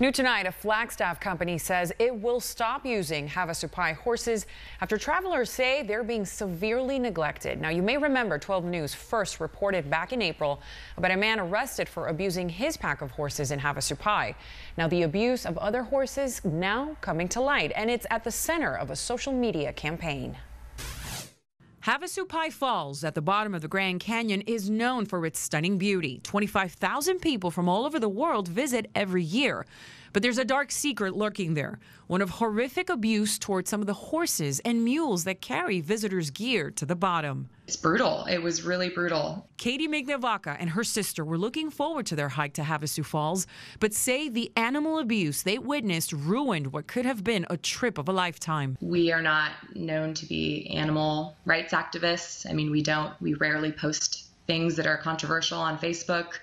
New tonight, a Flagstaff company says it will stop using Havasupai horses after travelers say they're being severely neglected. Now, you may remember 12 News first reported back in April about a man arrested for abusing his pack of horses in Havasupai. Now, the abuse of other horses now coming to light, and it's at the center of a social media campaign. Havasupai Falls at the bottom of the Grand Canyon is known for its stunning beauty. 25,000 people from all over the world visit every year. But there's a dark secret lurking there one of horrific abuse towards some of the horses and mules that carry visitors' gear to the bottom. It's brutal. It was really brutal. Katie Migliavaca and her sister were looking forward to their hike to Havasu Falls, but say the animal abuse they witnessed ruined what could have been a trip of a lifetime. We are not known to be animal rights activists. I mean, we don't, we rarely post things that are controversial on Facebook.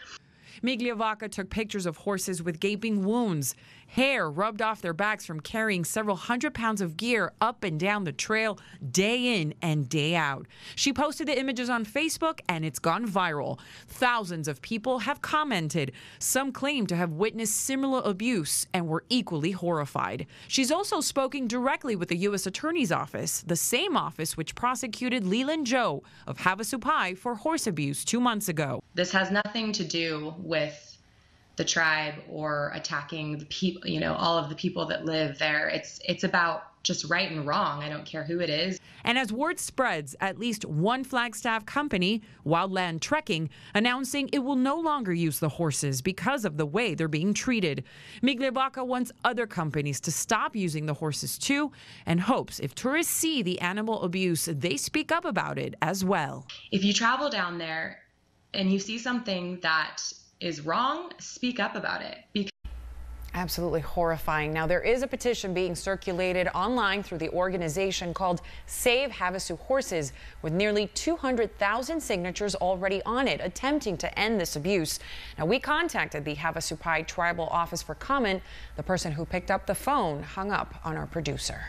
Migliavaca took pictures of horses with gaping wounds, hair rubbed off their backs from carrying several hundred pounds of gear up and down the trail day in and day out. She posted the images on Facebook and it's gone viral. Thousands of people have commented. Some claim to have witnessed similar abuse and were equally horrified. She's also spoken directly with the U.S. Attorney's Office, the same office which prosecuted Leland Joe of Havasupai for horse abuse two months ago. This has nothing to do with the tribe or attacking the people, you know, all of the people that live there. It's it's about just right and wrong. I don't care who it is. And as word spreads, at least one Flagstaff company, Wildland Trekking, announcing it will no longer use the horses because of the way they're being treated. Migliavaca wants other companies to stop using the horses too and hopes if tourists see the animal abuse, they speak up about it as well. If you travel down there and you see something that is wrong, speak up about it. Because Absolutely horrifying. Now, there is a petition being circulated online through the organization called Save Havasu Horses, with nearly 200,000 signatures already on it, attempting to end this abuse. Now, we contacted the Havasupai Tribal Office for comment. The person who picked up the phone hung up on our producer.